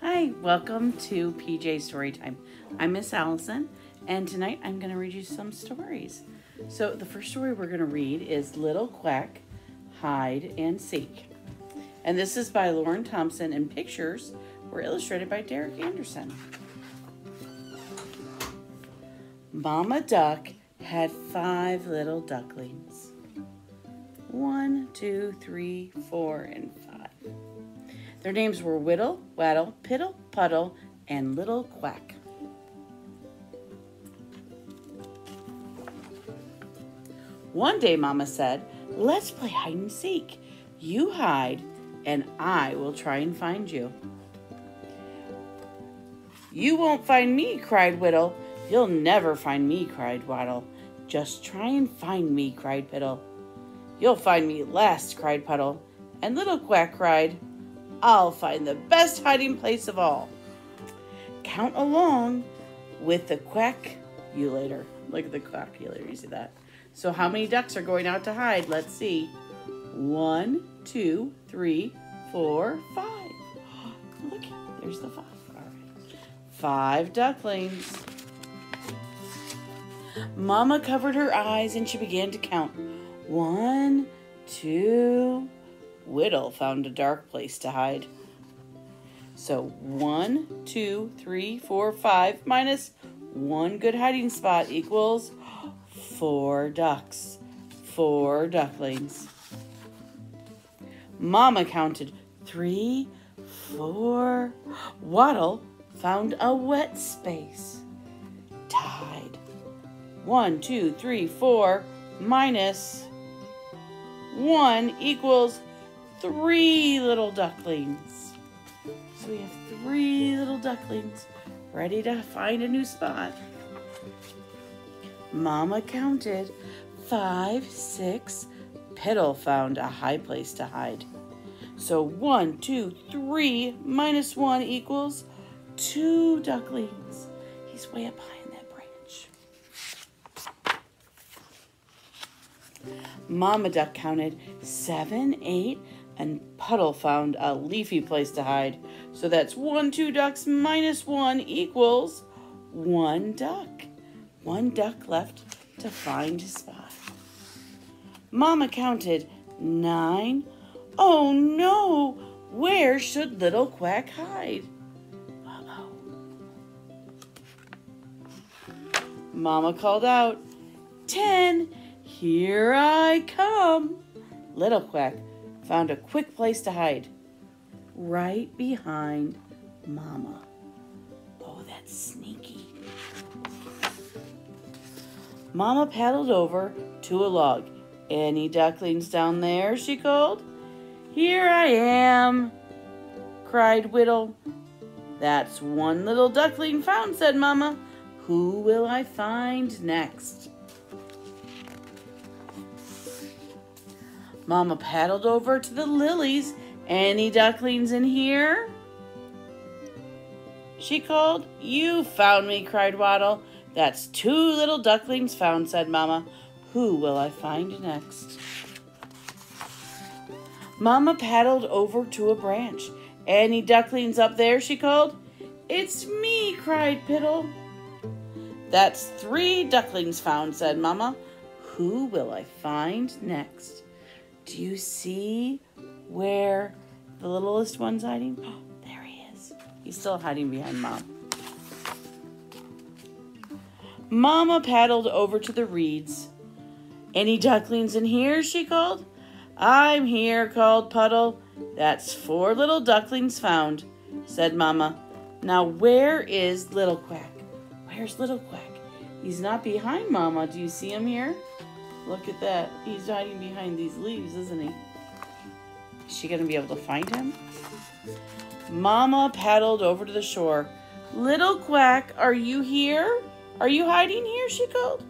Hi, welcome to PJ Storytime. I'm Miss Allison, and tonight I'm going to read you some stories. So, the first story we're going to read is Little Quack, Hide and Seek. And this is by Lauren Thompson, and pictures were illustrated by Derek Anderson. Mama Duck had five little ducklings. One, two, three, four, and five. Their names were Whittle, Waddle, Piddle, Puddle, and Little Quack. One day, Mama said, Let's play hide and seek. You hide, and I will try and find you. You won't find me, cried Whittle. You'll never find me, cried Waddle. Just try and find me, cried Piddle. You'll find me last, cried Puddle. And Little Quack cried, I'll find the best hiding place of all. Count along with the quack you later. Look at the quack you later. You see that? So how many ducks are going out to hide? Let's see. One, two, three, four, five. Look, there's the five. All right. Five ducklings. Mama covered her eyes and she began to count. One, two. Whittle found a dark place to hide. So one, two, three, four, five minus one good hiding spot equals four ducks, four ducklings. Mama counted three, four. Waddle found a wet space. Tied. One, two, three, four minus one equals three little ducklings. So we have three little ducklings ready to find a new spot. Mama counted five, six. Piddle found a high place to hide. So one, two, three minus one equals two ducklings. He's way up behind Mama Duck counted seven, eight, and Puddle found a leafy place to hide. So that's one, two ducks minus one equals one duck. One duck left to find his spot. Mama counted nine. Oh no! Where should little Quack hide? Uh-oh. Mama called out, Ten! Here I come! Little Quack found a quick place to hide. Right behind Mama. Oh, that's sneaky. Mama paddled over to a log. Any ducklings down there? she called. Here I am, cried Whittle. That's one little duckling found, said Mama. Who will I find next? Mama paddled over to the lilies. Any ducklings in here? She called. You found me, cried Waddle. That's two little ducklings found, said Mama. Who will I find next? Mama paddled over to a branch. Any ducklings up there? she called. It's me, cried Piddle. That's three ducklings found, said Mama. Who will I find next? Do you see where the littlest one's hiding? Oh, there he is. He's still hiding behind Mom. Mama paddled over to the reeds. Any ducklings in here? she called. I'm here, called Puddle. That's four little ducklings found, said Mama. Now, where is Little Quack? Where's Little Quack? He's not behind Mama. Do you see him here? Look at that. He's hiding behind these leaves, isn't he? Is she going to be able to find him? Mama paddled over to the shore. Little Quack, are you here? Are you hiding here? she called.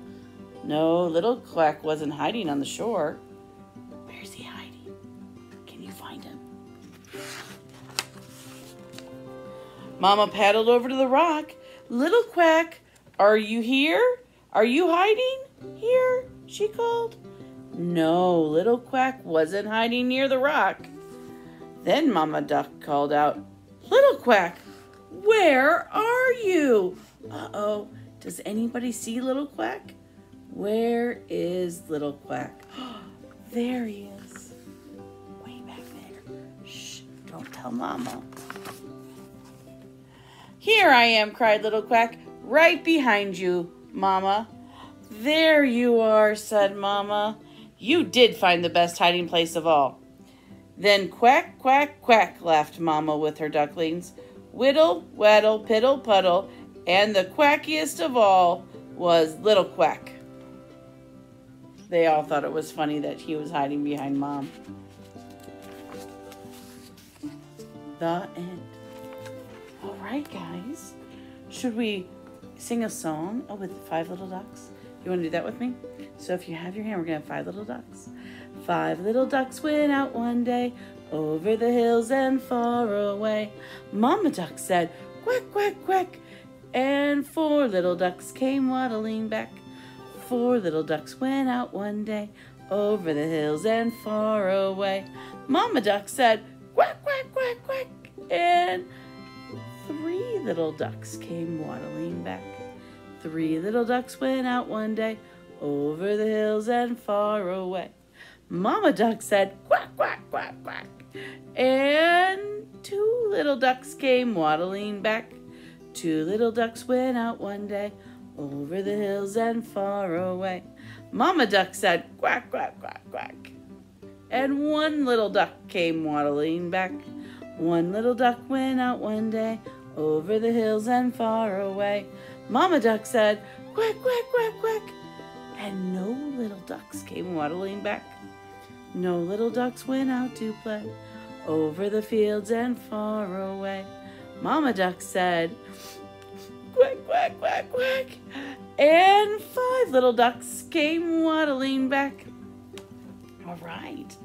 No, Little Quack wasn't hiding on the shore. Where's he hiding? Can you find him? Mama paddled over to the rock. Little Quack, are you here? Are you hiding here? She called. No, little Quack wasn't hiding near the rock. Then Mama Duck called out, Little Quack, where are you? Uh oh, does anybody see Little Quack? Where is Little Quack? there he is. Way back there. Shh, don't tell Mama. Here I am, cried Little Quack, right behind you, Mama. There you are, said Mama. You did find the best hiding place of all. Then quack, quack, quack, laughed Mamma with her ducklings. Whittle, waddle, piddle, puddle, and the quackiest of all was Little Quack. They all thought it was funny that he was hiding behind Mom. The end. All right, guys. Should we sing a song oh, with the five little ducks? You want to do that with me? So if you have your hand, we're going to have five little ducks. Five little ducks went out one day over the hills and far away. Mama duck said, quack, quack, quack. And four little ducks came waddling back. Four little ducks went out one day over the hills and far away. Mama duck said, quack, quack, quack, quack. And three little ducks came waddling back. Three little ducks went out one day over the hills and far away. Mama duck said, quack, quack, quack, quack. And two little ducks came waddling back. Two little ducks went out one day over the hills and far away. Mama duck said, quack, quack, quack, quack. And one little duck came waddling back. One little duck went out one day over the hills and far away. Mama duck said, quack, quack, quack, quack. And no little ducks came waddling back. No little ducks went out to play over the fields and far away. Mama duck said, quack, quack, quack, quack. And five little ducks came waddling back. All right.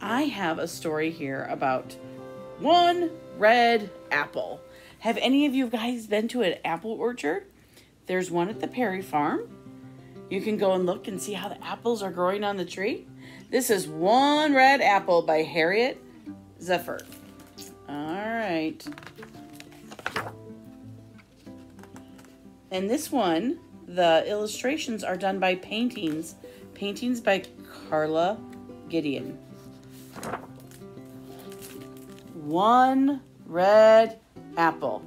I have a story here about one red apple. Have any of you guys been to an apple orchard? There's one at the Perry Farm. You can go and look and see how the apples are growing on the tree. This is One Red Apple by Harriet Ziefert. All right. And this one, the illustrations are done by paintings. Paintings by Karla Gudeon. One red apple.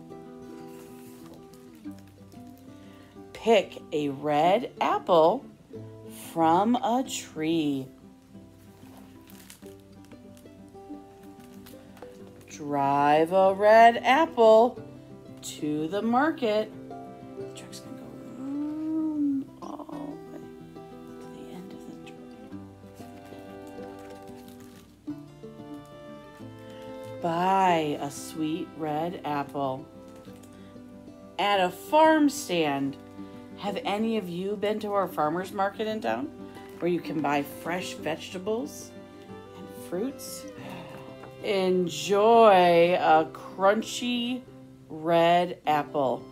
Pick a red apple from a tree. Drive a red apple to the market. The Buy a sweet red apple at a farm stand. Have any of you been to our farmer's market in town where you can buy fresh vegetables and fruits? Enjoy a crunchy red apple.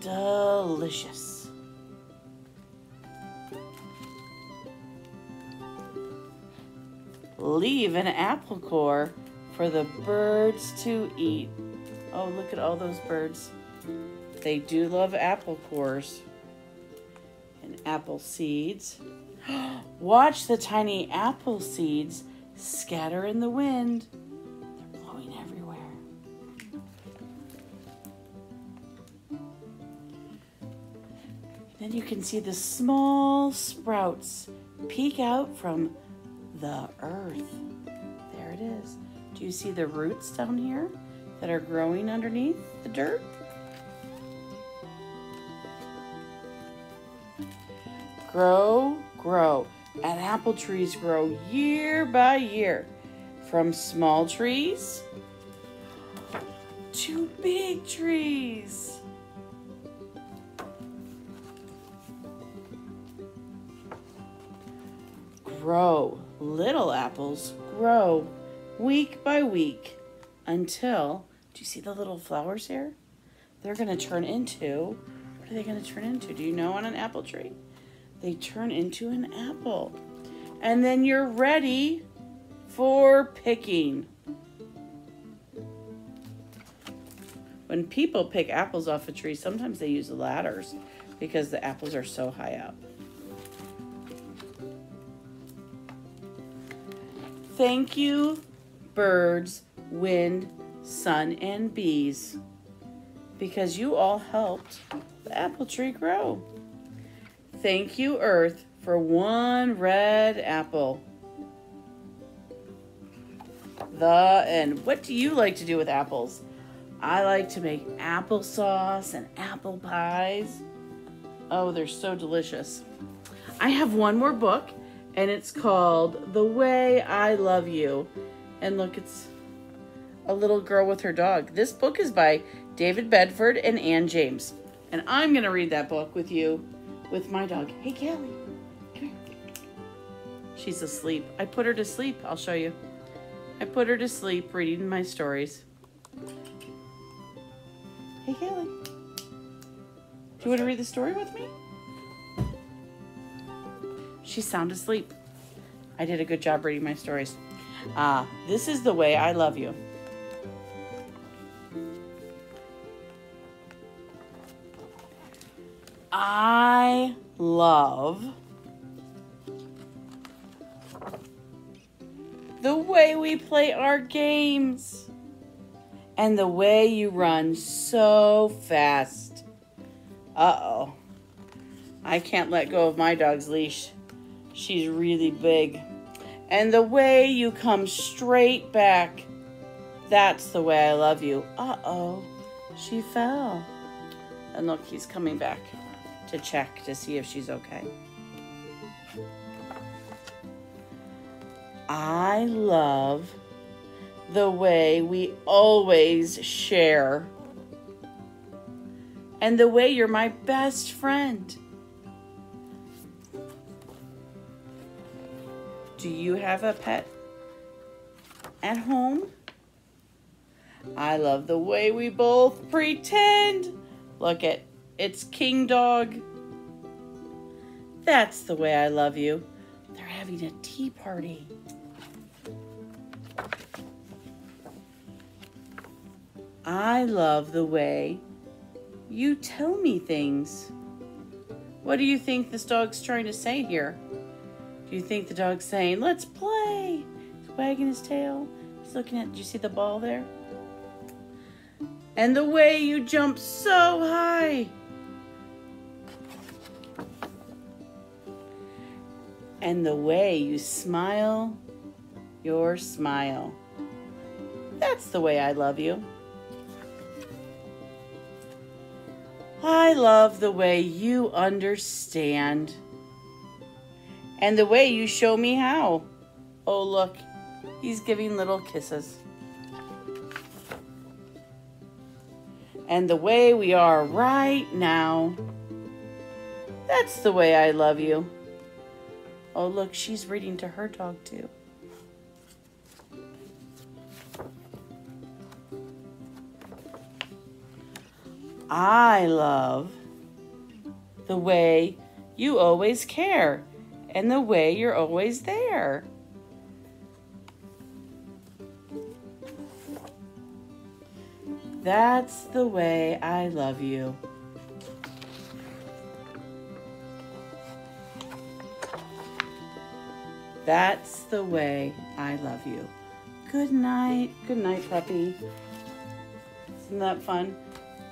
Delicious. Leave an apple core for the birds to eat. Oh, look at all those birds. They do love apple cores and apple seeds. Watch the tiny apple seeds scatter in the wind. They're blowing everywhere. Then you can see the small sprouts peek out from the earth. There it is. Do you see the roots down here that are growing underneath the dirt? Grow, grow and apple trees grow year by year from small trees to big trees. Grow, little apples grow week by week until, do you see the little flowers here? They're going to turn into, what are they going to turn into? Do you know on an apple tree? they turn into an apple. And then you're ready for picking. When people pick apples off a tree, sometimes they use ladders because the apples are so high up. Thank you, birds, wind, sun, and bees, because you all helped the apple tree grow. Thank you, Earth, for one red apple. The and what do you like to do with apples? I like to make applesauce and apple pies. Oh, they're so delicious. I have one more book, and it's called The Way I Love You. And look, it's a little girl with her dog. This book is by David Bedford and Ann James. And I'm going to read that book with you with my dog. Hey, Kelly. Come here. She's asleep. I put her to sleep. I'll show you. I put her to sleep reading my stories. Hey, Kelly. Do you want to read the story with me? She's sound asleep. I did a good job reading my stories. Ah, this is the way I love you. I love the way we play our games and the way you run so fast. Uh oh. I can't let go of my dog's leash. She's really big. And the way you come straight back. That's the way I love you. Uh oh. She fell. And look, he's coming back to check to see if she's okay. I love the way we always share and the way you're my best friend. Do you have a pet at home? I love the way we both pretend. Look at it's King Dog. That's the way I love you. They're having a tea party. I love the way you tell me things. What do you think this dog's trying to say here? Do you think the dog's saying, let's play? He's wagging his tail. He's looking at, did you see the ball there? And the way you jump so high. and the way you smile your smile. That's the way I love you. I love the way you understand and the way you show me how. Oh, look, he's giving little kisses. And the way we are right now. That's the way I love you. Oh, look, she's reading to her dog too. I love the way you always care and the way you're always there. That's the way I love you. That's the way I love you. Good night. Good night, puppy. Isn't that fun?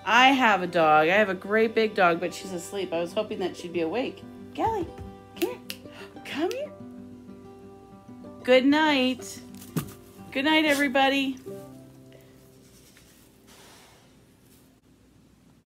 I have a dog. I have a great big dog, but she's asleep. I was hoping that she'd be awake. Kelly. Come here. Good night. Good night, everybody.